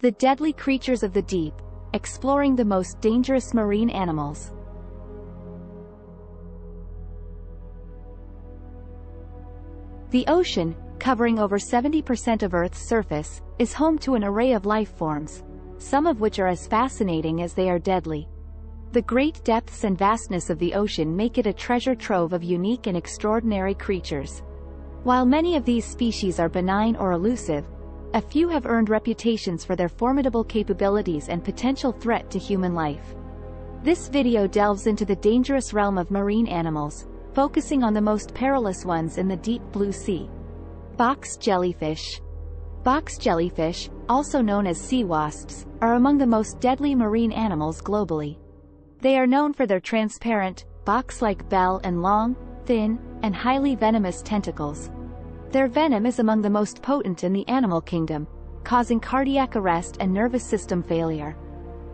The deadly creatures of the deep, exploring the most dangerous marine animals. The ocean, covering over 70% of Earth's surface, is home to an array of life forms, some of which are as fascinating as they are deadly. The great depths and vastness of the ocean make it a treasure trove of unique and extraordinary creatures. While many of these species are benign or elusive, a few have earned reputations for their formidable capabilities and potential threat to human life. This video delves into the dangerous realm of marine animals, focusing on the most perilous ones in the deep blue sea. Box jellyfish. Box jellyfish, also known as sea wasps, are among the most deadly marine animals globally. They are known for their transparent, box-like bell and long, thin, and highly venomous tentacles. Their venom is among the most potent in the animal kingdom, causing cardiac arrest and nervous system failure.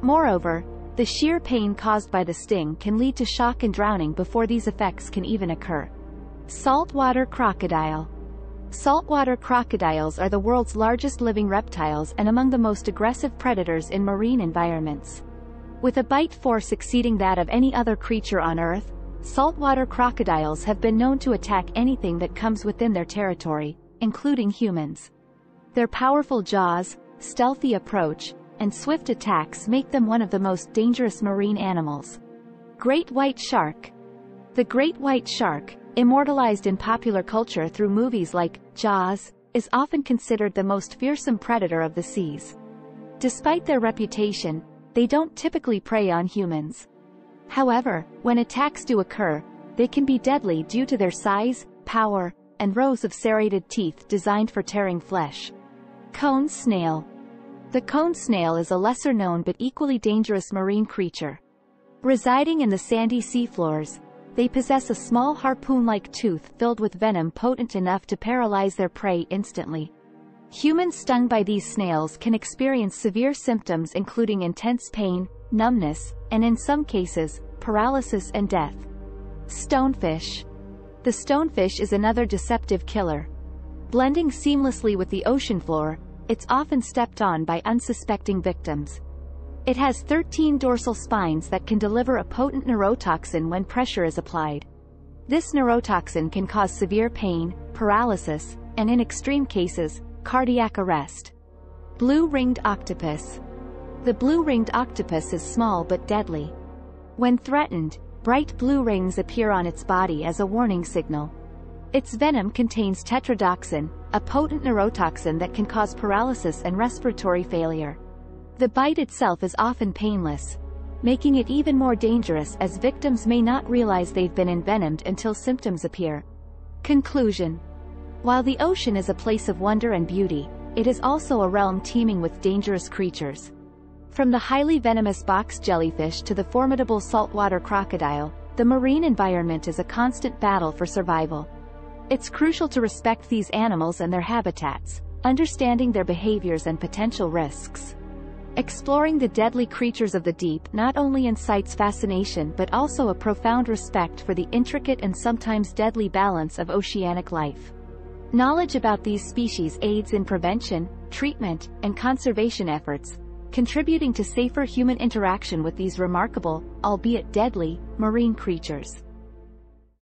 Moreover, the sheer pain caused by the sting can lead to shock and drowning before these effects can even occur. Saltwater crocodile. Saltwater crocodiles are the world's largest living reptiles and among the most aggressive predators in marine environments. With a bite force exceeding that of any other creature on Earth, saltwater crocodiles have been known to attack anything that comes within their territory, including humans. Their powerful jaws, stealthy approach, and swift attacks make them one of the most dangerous marine animals. Great White Shark The great white shark, immortalized in popular culture through movies like Jaws, is often considered the most fearsome predator of the seas. Despite their reputation, they don't typically prey on humans. However, when attacks do occur, they can be deadly due to their size, power, and rows of serrated teeth designed for tearing flesh. Cone snail. The cone snail is a lesser-known but equally dangerous marine creature. Residing in the sandy seafloors, they possess a small harpoon-like tooth filled with venom potent enough to paralyze their prey instantly. Humans stung by these snails can experience severe symptoms including intense pain, numbness, and in some cases, paralysis and death. Stonefish. The stonefish is another deceptive killer. Blending seamlessly with the ocean floor, it's often stepped on by unsuspecting victims. It has 13 dorsal spines that can deliver a potent neurotoxin when pressure is applied. This neurotoxin can cause severe pain, paralysis, and in extreme cases, Cardiac arrest. Blue-ringed octopus. The blue-ringed octopus is small but deadly. When threatened, bright blue rings appear on its body as a warning signal. Its venom contains tetrodotoxin, a potent neurotoxin that can cause paralysis and respiratory failure. The bite itself is often painless, making it even more dangerous as victims may not realize they've been envenomed until symptoms appear. Conclusion while the ocean is a place of wonder and beauty, it is also a realm teeming with dangerous creatures. From the highly venomous box jellyfish to the formidable saltwater crocodile, the marine environment is a constant battle for survival. It's crucial to respect these animals and their habitats, understanding their behaviors and potential risks. Exploring the deadly creatures of the deep not only incites fascination but also a profound respect for the intricate and sometimes deadly balance of oceanic life. Knowledge about these species aids in prevention, treatment, and conservation efforts, contributing to safer human interaction with these remarkable, albeit deadly, marine creatures.